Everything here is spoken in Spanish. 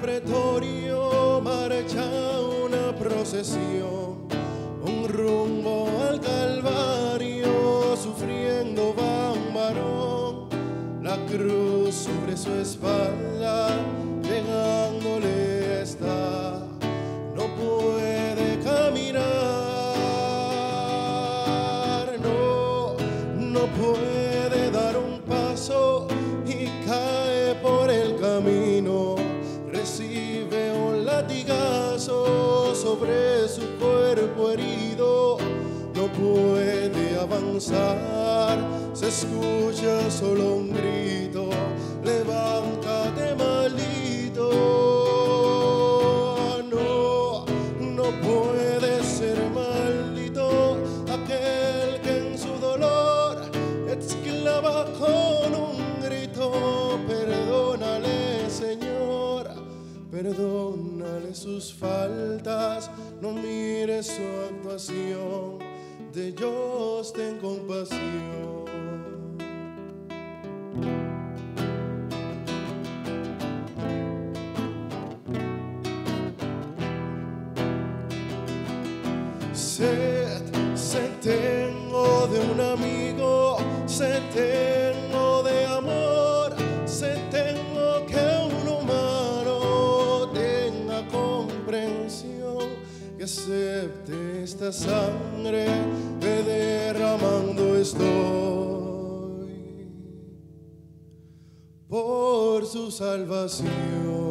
pretorio marcha una procesión, un rumbo al calvario, sufriendo va un varón, la cruz sobre su espalda, llegándole está, no puede caminar, su cuerpo herido, no puede avanzar, se escucha solo un grito, faltas, no mires su actuación, de Dios ten compasión. Sed, sed tengo de un amigo, sed tengo acepte esta sangre que derramando estoy por su salvación.